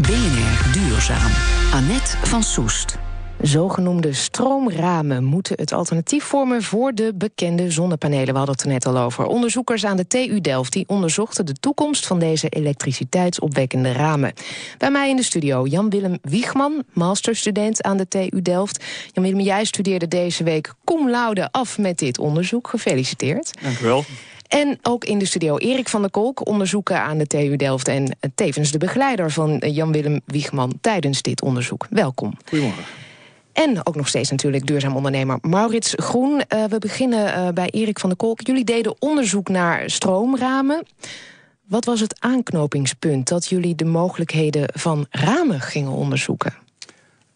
BNR Duurzaam. Annette van Soest. Zogenoemde stroomramen moeten het alternatief vormen voor de bekende zonnepanelen. We hadden het er net al over. Onderzoekers aan de TU Delft die onderzochten de toekomst van deze elektriciteitsopwekkende ramen. Bij mij in de studio Jan-Willem Wiegman, masterstudent aan de TU Delft. Jan-Willem, jij studeerde deze week cum laude af met dit onderzoek. Gefeliciteerd. Dank u wel. En ook in de studio Erik van der Kolk, onderzoeker aan de TU Delft... en tevens de begeleider van Jan-Willem Wiegman tijdens dit onderzoek. Welkom. Goedemorgen. En ook nog steeds natuurlijk duurzaam ondernemer Maurits Groen. Uh, we beginnen uh, bij Erik van der Kolk. Jullie deden onderzoek naar stroomramen. Wat was het aanknopingspunt dat jullie de mogelijkheden van ramen gingen onderzoeken?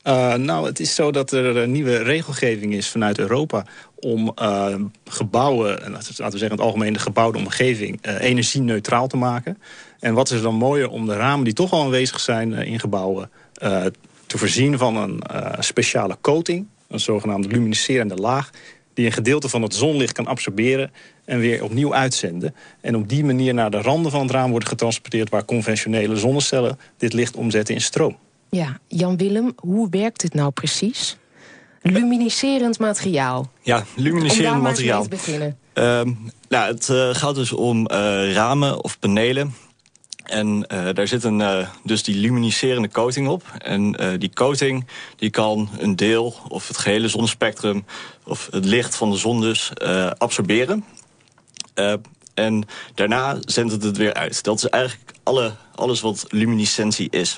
Uh, nou, het is zo dat er een nieuwe regelgeving is vanuit Europa... om uh, gebouwen, laten we zeggen het algemeen de gebouwde omgeving... Uh, energie-neutraal te maken. En wat is er dan mooier om de ramen die toch al aanwezig zijn in gebouwen... te voorzien van een speciale coating, een zogenaamde luminescerende laag... die een gedeelte van het zonlicht kan absorberen en weer opnieuw uitzenden. En op die manier naar de randen van het raam wordt getransporteerd... waar conventionele zonnecellen dit licht omzetten in stroom. Ja, Jan-Willem, hoe werkt dit nou precies? Luminiserend materiaal. Ja, luminiserend materiaal. te beginnen. Uh, nou, het uh, gaat dus om uh, ramen of panelen. En uh, daar zit een, dus die luminiserende coating op. En die coating die kan een deel of het gehele zonnespectrum... of het licht van de zon dus absorberen. en daarna zendt het het weer uit. Dat is eigenlijk alle, alles wat luminescentie is.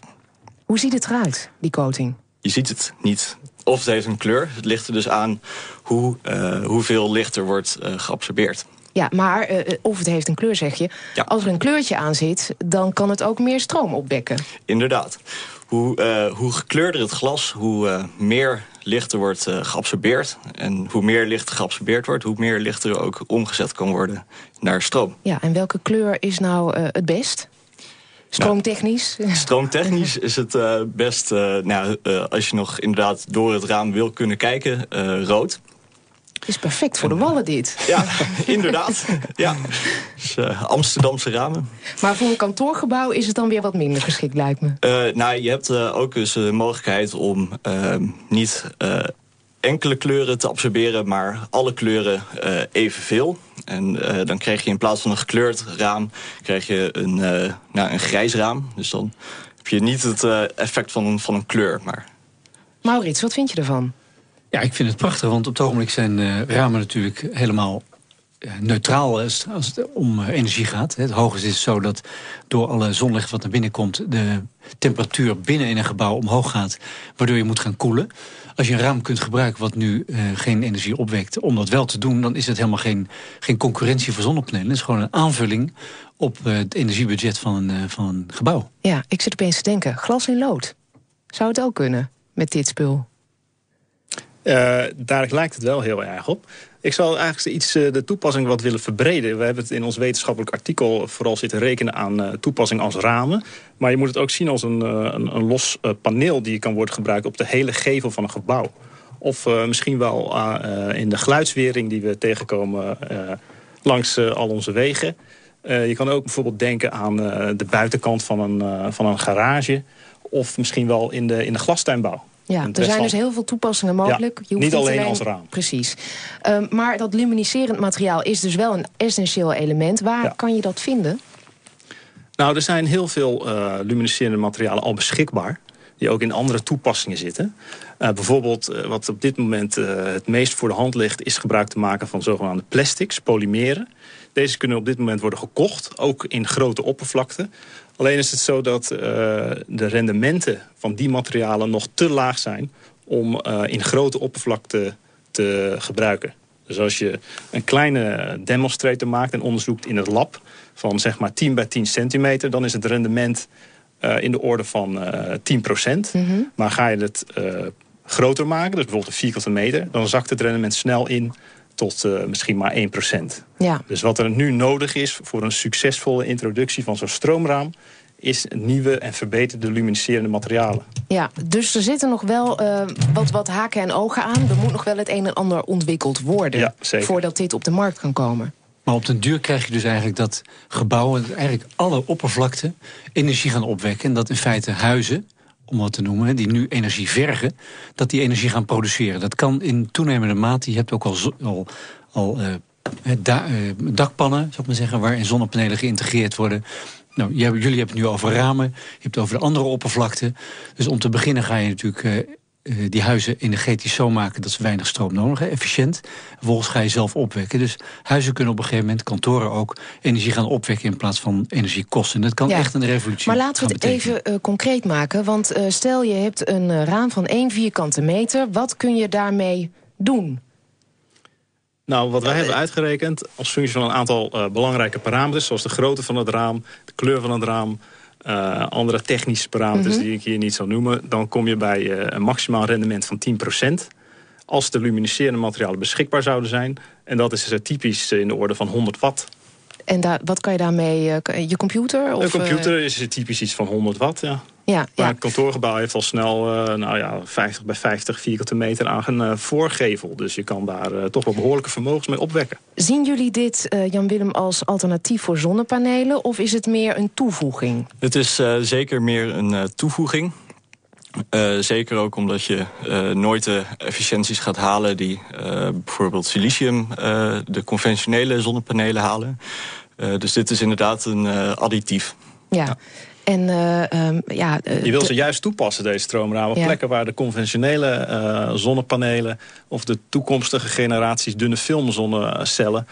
Hoe ziet het eruit, die coating? Je ziet het niet. Of het heeft een kleur. Het ligt er dus aan hoe, uh, hoeveel licht er wordt uh, geabsorbeerd. Ja, maar uh, of het heeft een kleur, zeg je. Ja. Als er een kleurtje aan zit, dan kan het ook meer stroom opwekken. Inderdaad. Hoe, hoe gekleurder het glas, hoe meer licht er wordt geabsorbeerd. En hoe meer licht geabsorbeerd wordt, hoe meer licht er ook omgezet kan worden naar stroom. Ja, en welke kleur is nou het best? Stroomtechnisch? Nou, stroomtechnisch is het uh, best, uh, nou, uh, als je nog inderdaad door het raam wil kunnen kijken, rood. Is perfect voor de wallen dit. Ja, inderdaad. ja. Dus, Amsterdamse ramen. Maar voor een kantoorgebouw is het dan weer wat minder geschikt, lijkt me. nou, je hebt ook dus de mogelijkheid om niet enkele kleuren te absorberen, maar alle kleuren evenveel. En uh, dan krijg je in plaats van een gekleurd raam... krijg je een, uh, nou, een grijs raam. Dus dan heb je niet het uh, effect van een, van een kleur. Maar... Maurits, wat vind je ervan? Ja, ik vind het prachtig, want op het ogenblik zijn ramen natuurlijk helemaal neutraal als het om energie gaat. Het hoogste is zo dat door alle zonlicht wat naar binnen komt... de temperatuur binnen in een gebouw omhoog gaat... waardoor je moet gaan koelen. Als je een raam kunt gebruiken wat nu uh, geen energie opwekt... om dat wel te doen, dan is het helemaal geen, geen concurrentie voor zonnepanelen. Het is gewoon een aanvulling op het energiebudget van van een gebouw. Ja, ik zit opeens te denken, glas in lood. Zou het ook kunnen met dit spul? Uh, daar lijkt het wel heel erg op. Ik zal eigenlijk iets uh, de toepassing wat willen verbreden. We hebben het in ons wetenschappelijk artikel vooral zitten rekenen aan uh, toepassing als ramen. Maar je moet het ook zien als een, een, een los paneel die kan worden gebruikt op de hele gevel van een gebouw. Of misschien wel in de geluidswering die we tegenkomen langs al onze wegen. je kan ook bijvoorbeeld denken aan de buitenkant van een, van een garage. Of misschien wel in de, in de glastuinbouw. Ja, er zijn dus heel veel toepassingen mogelijk. Ja, je hoeft niet alleen, alleen als raam. Precies. Um, maar dat luminiserend materiaal is dus wel een essentieel element. Waar ja. kan je dat vinden? Nou, er zijn heel veel uh, luminiserende materialen al beschikbaar. Die ook in andere toepassingen zitten. Uh, bijvoorbeeld, uh, wat op dit moment het meest voor de hand ligt... is gebruik te maken van zogenaamde plastics, polymeren. Deze kunnen op dit moment worden gekocht, ook in grote oppervlakte. Alleen is het zo dat uh, de rendementen van die materialen nog te laag zijn... om uh, in grote oppervlakte te gebruiken. Dus als je een kleine demonstrator maakt en onderzoekt in het lab... van zeg maar 10 bij 10 centimeter... dan is het rendement uh, in de orde van 10 procent. Mhm. Mm -hmm. Maar ga je het groter maken, dus bijvoorbeeld een vierkante meter... dan zakt het rendement snel in tot uh, misschien maar 1 procent. Ja. Dus wat er nu nodig is voor een succesvolle introductie van zo'n stroomraam... is nieuwe en verbeterde luminiserende materialen. Ja, dus er zitten nog wel uh, wat, wat haken en ogen aan. Er moet nog wel het een en ander ontwikkeld worden... Ja, voordat dit op de markt kan komen. Maar op den duur krijg je dus eigenlijk dat gebouwen, eigenlijk alle oppervlakte, energie gaan opwekken. En dat in feite huizen, om wat te noemen, die nu energie vergen, dat die energie gaan produceren. Dat kan in toenemende mate. Je hebt ook al, al, da, uh, dakpannen, zou ik maar zeggen, waarin zonnepanelen geïntegreerd worden. Nou, jullie hebben het nu over ramen, je hebt het over de andere oppervlakte. Dus om te beginnen ga je natuurlijk uh, uh, die huizen energetisch zo maken dat ze weinig stroom nodig hebben, efficiënt. Vervolgens ga je zelf opwekken. Dus huizen kunnen op een gegeven moment, kantoren ook, energie gaan opwekken in plaats van energie kosten. Dat kan echt een revolutie Maar laten we het even uh, concreet maken. Want uh, stel je hebt een raam van 1 vierkante meter. Wat kun je daarmee doen? Nou, wat wij hebben uitgerekend als functie van een aantal uh, belangrijke parameters... zoals de grootte van het raam, de kleur van het raam... Uh, andere technische parameters mm -hmm. die ik hier niet zal noemen... dan kom je bij uh, een maximaal rendement van 10%. Als de luminiserende materialen beschikbaar zouden zijn. En dat is typisch in de orde van 100 watt. En daar, wat kan je daarmee? je computer? Of, een computer is typisch iets van 100 watt, ja. Ja, maar ja. het kantoorgebouw heeft al snel uh, nou ja, 50 bij 50 vierkante meter aan een uh, voorgevel. Dus je kan daar uh, toch wel behoorlijke vermogens mee opwekken. Zien jullie dit, Jan-Willem, als alternatief voor zonnepanelen? Of is het meer een toevoeging? Het is zeker meer een toevoeging. zeker ook omdat je nooit de efficiënties gaat halen... die bijvoorbeeld silicium, de conventionele zonnepanelen halen. dus dit is inderdaad een additief. ja. ja. En, uh, um, ja, uh, je wil ze juist toepassen, deze stroomramen. Op ja. plekken waar de conventionele uh, zonnepanelen... of de toekomstige generaties dunne filmzonnecellen...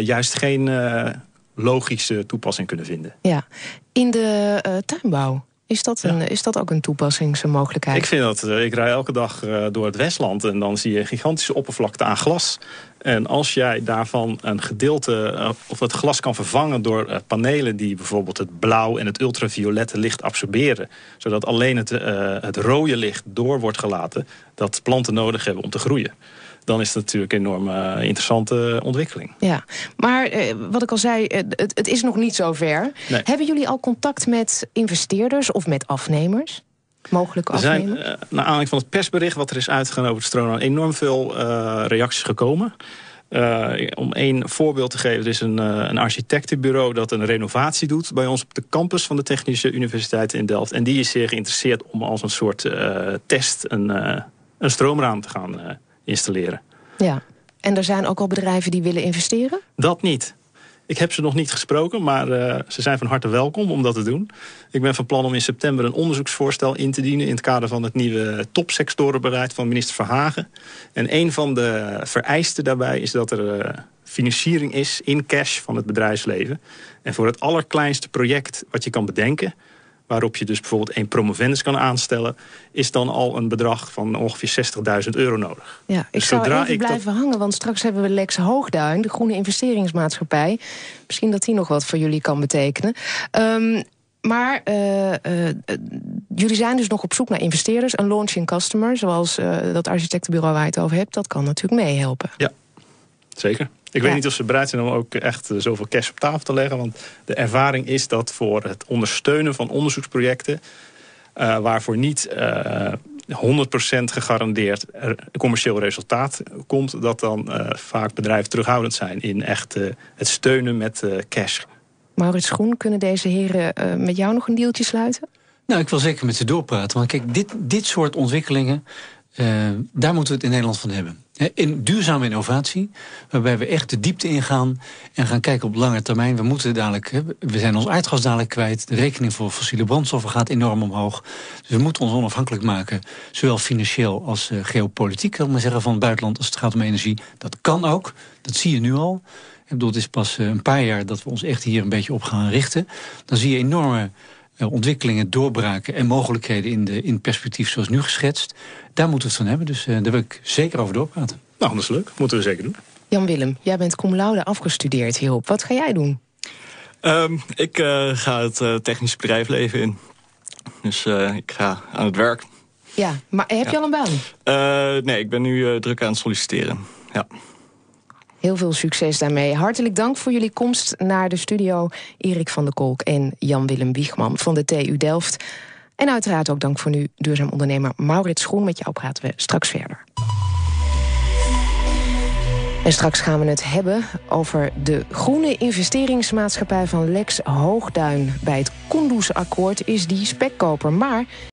juist geen logische toepassing kunnen vinden. Ja. In de tuinbouw, is dat, een, ja. is dat ook een toepassingsmogelijkheid? Ik vind dat. Ik rij elke dag door het Westland en dan zie je gigantische oppervlakte aan glas. En als jij daarvan een gedeelte, uh, of het glas kan vervangen door uh, panelen die bijvoorbeeld het blauw en het ultraviolette licht absorberen. Zodat alleen het, uh, het rode licht door wordt gelaten dat planten nodig hebben om te groeien dan is dat natuurlijk een enorm uh, interessante ontwikkeling. Ja, maar uh, wat ik al zei, uh, het, het, is nog niet zo ver. Nee. Hebben jullie al contact met investeerders of met afnemers? Mogelijke er zijn, afnemers? naar aanleiding van het persbericht wat er is uitgegaan over het stroom... enorm veel reacties gekomen. Uh, om één voorbeeld te geven, er is een, uh, een architectenbureau dat een renovatie doet bij ons op de campus van de Technische Universiteit in Delft. En die is zeer geïnteresseerd om als een soort test een, een stroomraam te gaan installeren. Ja, en er zijn ook al bedrijven die willen investeren? Dat niet. Ik heb ze nog niet gesproken, maar uh, ze zijn van harte welkom om dat te doen. Ik ben van plan om in september een onderzoeksvoorstel in te dienen... in het kader van het nieuwe topsectorenbeleid van minister Verhagen. En een van de vereisten daarbij is dat er uh, financiering is in cash van het bedrijfsleven. En voor het allerkleinste project wat je kan bedenken waarop je dus bijvoorbeeld één promovendus kan aanstellen... is dan al een bedrag van ongeveer 60.000 euro nodig. Ja, ik dus zou even ik blijven dat... hangen, want straks hebben we Lex Hoogduin... de Groene Investeringsmaatschappij. Misschien dat die nog wat voor jullie kan betekenen. Um, maar uh, uh, jullie zijn dus nog op zoek naar investeerders. Een launching customer, zoals uh, dat architectenbureau waar je het over hebt... dat kan natuurlijk meehelpen. Ja, zeker. Ik ja. weet niet of ze bereid zijn om ook echt zoveel cash op tafel te leggen. Want de ervaring is dat voor het ondersteunen van onderzoeksprojecten... Uh, waarvoor niet uh, 100% gegarandeerd commercieel resultaat komt... dat dan uh, vaak bedrijven terughoudend zijn in echt het steunen met cash. Maurits Groen, kunnen deze heren met jou nog een deeltje sluiten? Nou, ik wil zeker met ze doorpraten. Want kijk, dit, dit soort ontwikkelingen... daar moeten we het in Nederland van hebben. In duurzame innovatie, waarbij we echt de diepte ingaan en gaan kijken op lange termijn. We moeten dadelijk, we zijn ons aardgas dadelijk kwijt. De rekening voor fossiele brandstoffen gaat enorm omhoog. Dus we moeten ons onafhankelijk maken, zowel financieel als uh, geopolitiek, kan ik maar zeggen, van het buitenland als het gaat om energie. Dat kan ook, dat zie je nu al. Ik bedoel, het is pas uh, een paar jaar dat we ons echt hier een beetje op gaan richten. Dan zie je enorme ontwikkelingen, doorbraken en mogelijkheden in, de, in perspectief zoals nu geschetst. Daar moeten we het van hebben, dus uh, daar wil ik zeker over doorpraten. Nou, dat is leuk. Moeten we zeker doen. Jan-Willem, jij bent cum laude afgestudeerd hierop. Wat ga jij doen? Um, ik uh, ga het uh, technisch bedrijfsleven in. Dus uh, ik ga aan het werk. Ja, maar heb je ja. al een baan? nee, ik ben nu druk aan het solliciteren. Ja. Heel veel succes daarmee. Hartelijk dank voor jullie komst naar de studio. Erik van der Kolk en Jan-Willem Wiegman van de TU Delft. En uiteraard ook dank voor nu duurzaam ondernemer Maurits Schoen. Met jou praten we straks verder. En straks gaan we het hebben over de groene investeringsmaatschappij van Lex Hoogduin. Bij het Kunduz-akkoord is die spekkoper. Maar